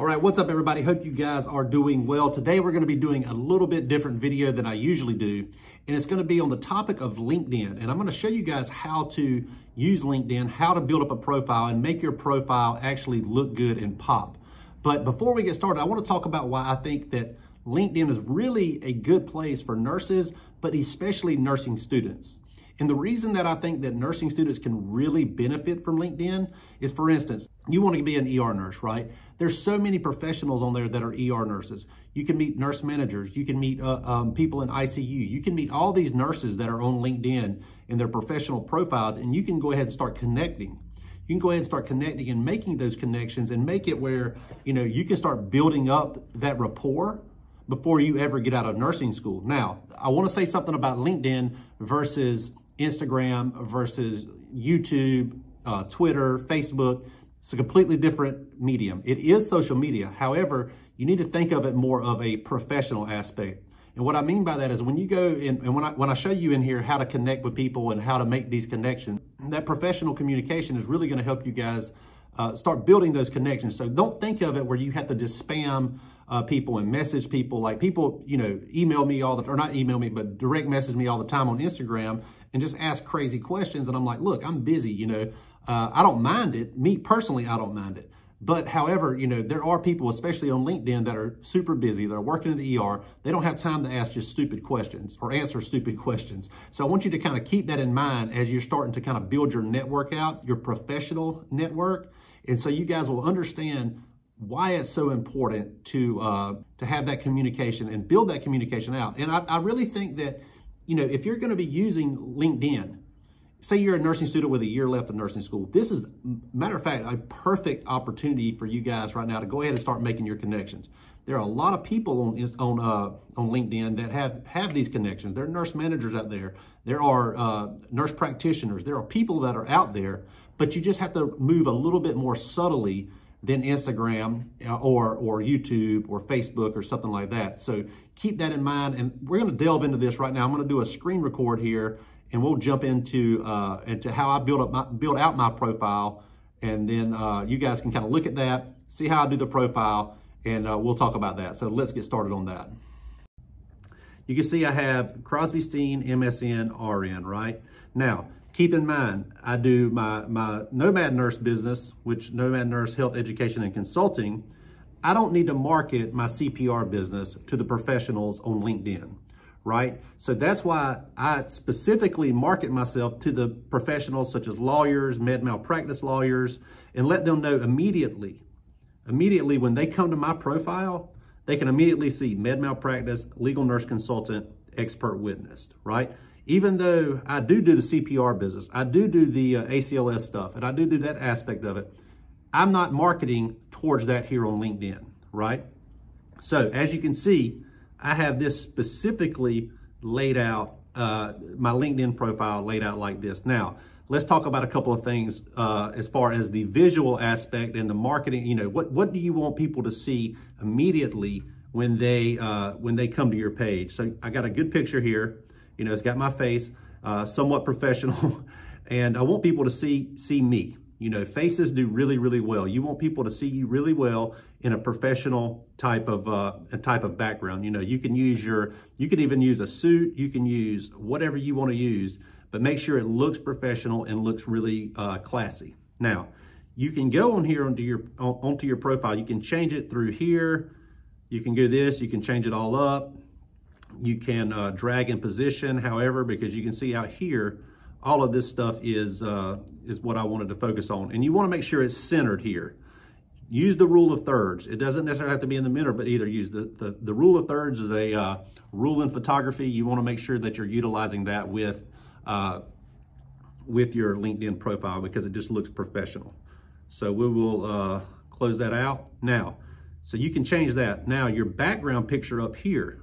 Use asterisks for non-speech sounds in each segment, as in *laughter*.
All right, what's up everybody? Hope you guys are doing well. Today we're gonna to be doing a little bit different video than I usually do, and it's gonna be on the topic of LinkedIn. And I'm gonna show you guys how to use LinkedIn, how to build up a profile and make your profile actually look good and pop. But before we get started, I wanna talk about why I think that LinkedIn is really a good place for nurses, but especially nursing students. And the reason that I think that nursing students can really benefit from LinkedIn is, for instance, you want to be an ER nurse, right? There's so many professionals on there that are ER nurses. You can meet nurse managers. You can meet uh, um, people in ICU. You can meet all these nurses that are on LinkedIn in their professional profiles, and you can go ahead and start connecting. You can go ahead and start connecting and making those connections and make it where, you know, you can start building up that rapport before you ever get out of nursing school. Now, I want to say something about LinkedIn versus Instagram versus YouTube, uh, Twitter, Facebook. It's a completely different medium. It is social media. However, you need to think of it more of a professional aspect. And what I mean by that is when you go in, and when I, when I show you in here how to connect with people and how to make these connections, that professional communication is really going to help you guys uh, start building those connections. So don't think of it where you have to just spam uh, people and message people. Like people, you know, email me all the, or not email me, but direct message me all the time on Instagram and just ask crazy questions. And I'm like, look, I'm busy, you know, uh, I don't mind it. Me personally, I don't mind it. But however, you know, there are people, especially on LinkedIn, that are super busy. They're working in the ER. They don't have time to ask just stupid questions or answer stupid questions. So I want you to kind of keep that in mind as you're starting to kind of build your network out, your professional network. And so you guys will understand why it's so important to uh, to have that communication and build that communication out. And I, I really think that you know, if you're going to be using LinkedIn, say you're a nursing student with a year left of nursing school, this is, matter of fact, a perfect opportunity for you guys right now to go ahead and start making your connections. There are a lot of people on on uh, on LinkedIn that have have these connections. There are nurse managers out there. There are uh, nurse practitioners. There are people that are out there, but you just have to move a little bit more subtly than Instagram uh, or, or YouTube or Facebook or something like that. So keep that in mind. And we're going to delve into this right now. I'm going to do a screen record here and we'll jump into, uh, into how I build up my, build out my profile. And then uh, you guys can kind of look at that, see how I do the profile, and uh, we'll talk about that. So let's get started on that. You can see I have Crosby Steen MSN RN, right? Now, Keep in mind, I do my, my Nomad Nurse business, which Nomad Nurse Health Education and Consulting. I don't need to market my CPR business to the professionals on LinkedIn, right? So that's why I specifically market myself to the professionals such as lawyers, med malpractice lawyers, and let them know immediately, immediately when they come to my profile, they can immediately see med malpractice, legal nurse consultant, expert witnessed, right? even though I do do the CPR business, I do do the uh, ACLS stuff, and I do do that aspect of it, I'm not marketing towards that here on LinkedIn, right? So as you can see, I have this specifically laid out, uh, my LinkedIn profile laid out like this. Now, let's talk about a couple of things uh, as far as the visual aspect and the marketing. You know, what, what do you want people to see immediately when they, uh, when they come to your page? So I got a good picture here. You know, it's got my face, uh, somewhat professional, *laughs* and I want people to see see me. You know, faces do really, really well. You want people to see you really well in a professional type of uh, a type of background. You know, you can use your, you can even use a suit. You can use whatever you want to use, but make sure it looks professional and looks really uh, classy. Now, you can go on here onto your onto your profile. You can change it through here. You can go this. You can change it all up. You can uh, drag and position, however, because you can see out here, all of this stuff is, uh, is what I wanted to focus on. And you wanna make sure it's centered here. Use the rule of thirds. It doesn't necessarily have to be in the middle, but either use the, the, the rule of thirds is a uh, rule in photography. You wanna make sure that you're utilizing that with, uh, with your LinkedIn profile because it just looks professional. So we will uh, close that out. Now, so you can change that. Now your background picture up here,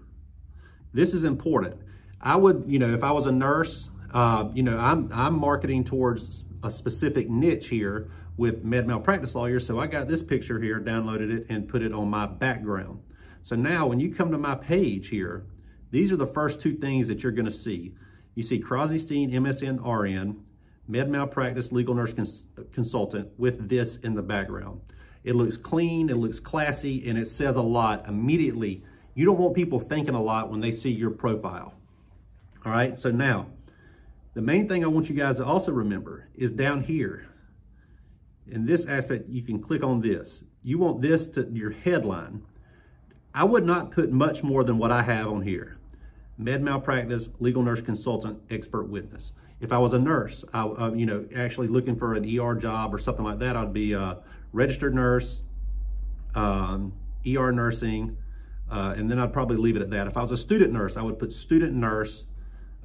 this is important. I would, you know, if I was a nurse, uh, you know, I'm, I'm marketing towards a specific niche here with med malpractice lawyers. So I got this picture here, downloaded it and put it on my background. So now when you come to my page here, these are the first two things that you're gonna see. You see Crosby Steen MSN RN, med malpractice legal nurse cons consultant with this in the background. It looks clean, it looks classy, and it says a lot immediately. You don't want people thinking a lot when they see your profile. All right, so now, the main thing I want you guys to also remember is down here. In this aspect, you can click on this. You want this to your headline. I would not put much more than what I have on here. Med malpractice, legal nurse consultant, expert witness. If I was a nurse, I, uh, you know, actually looking for an ER job or something like that, I'd be a registered nurse, um, ER nursing, uh, and then I'd probably leave it at that. If I was a student nurse, I would put student nurse,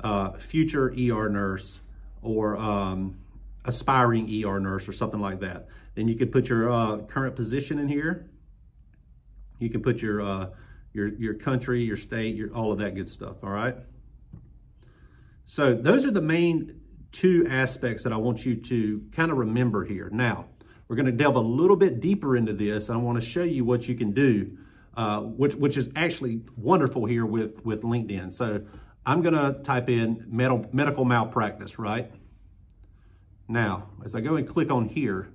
uh, future ER nurse, or um, aspiring ER nurse or something like that. Then you could put your uh, current position in here. You can put your, uh, your, your country, your state, your, all of that good stuff, all right? So those are the main two aspects that I want you to kind of remember here. Now, we're going to delve a little bit deeper into this. I want to show you what you can do, uh, which, which is actually wonderful here with, with LinkedIn. So I'm going to type in medical, medical malpractice, right? Now, as I go and click on here,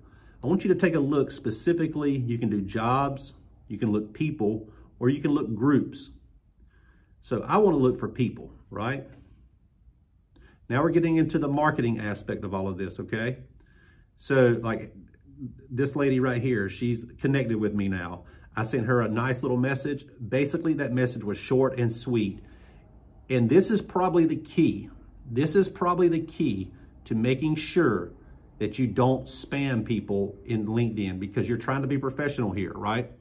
I want you to take a look specifically. You can do jobs, you can look people, or you can look groups. So I want to look for people, right? Now we're getting into the marketing aspect of all of this, okay? So like this lady right here, she's connected with me now. I sent her a nice little message. Basically, that message was short and sweet. And this is probably the key. This is probably the key to making sure that you don't spam people in LinkedIn because you're trying to be professional here, right?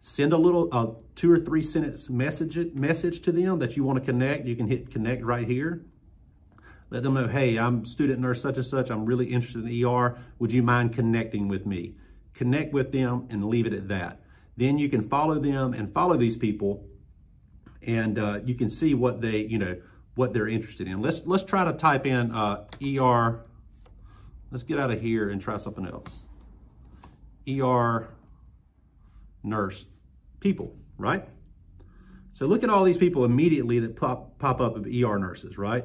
Send a little uh, two or three sentence message, message to them that you want to connect. You can hit connect right here. Let them know, hey, I'm student nurse such and such. I'm really interested in ER. Would you mind connecting with me? Connect with them and leave it at that. Then you can follow them and follow these people and uh, you can see what they, you know, what they're interested in. Let's, let's try to type in uh, ER. Let's get out of here and try something else. ER nurse people, right? So look at all these people immediately that pop, pop up of ER nurses, right?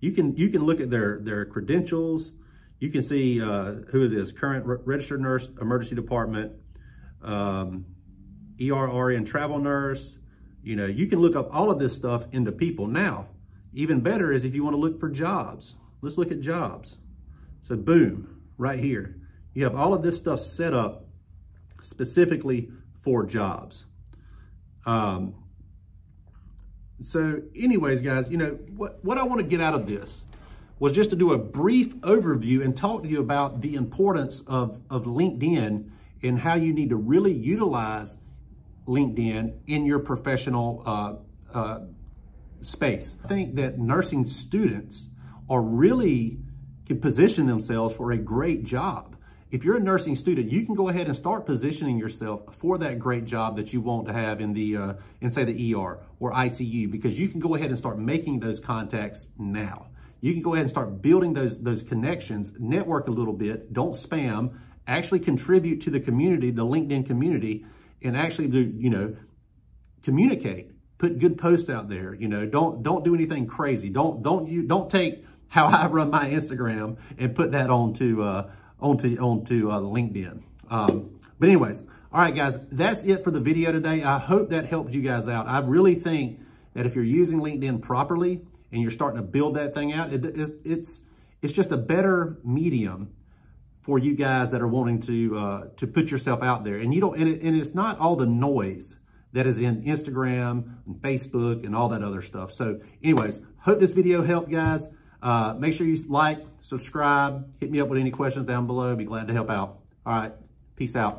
You can, you can look at their, their credentials. You can see uh, who is this, current re registered nurse, emergency department, um, ER and travel nurse, you know, you can look up all of this stuff into people. Now, even better is if you want to look for jobs. Let's look at jobs. So boom, right here. You have all of this stuff set up specifically for jobs. Um, so anyways, guys, you know, what, what I want to get out of this was just to do a brief overview and talk to you about the importance of, of LinkedIn and how you need to really utilize LinkedIn in your professional uh, uh, space. I think that nursing students are really can position themselves for a great job. If you're a nursing student, you can go ahead and start positioning yourself for that great job that you want to have in the, uh, in say the ER or ICU, because you can go ahead and start making those contacts now. You can go ahead and start building those, those connections, network a little bit, don't spam, actually contribute to the community, the LinkedIn community, and actually do, you know, communicate. Put good posts out there. You know, don't don't do anything crazy. Don't don't you don't take how I run my Instagram and put that onto uh, onto onto uh, LinkedIn. Um, but anyways, all right, guys, that's it for the video today. I hope that helped you guys out. I really think that if you're using LinkedIn properly and you're starting to build that thing out, it, it's it's it's just a better medium for you guys that are wanting to uh, to put yourself out there. And you don't, and, it, and it's not all the noise that is in Instagram and Facebook and all that other stuff. So anyways, hope this video helped guys. Uh, make sure you like, subscribe, hit me up with any questions down below. Be glad to help out. All right, peace out.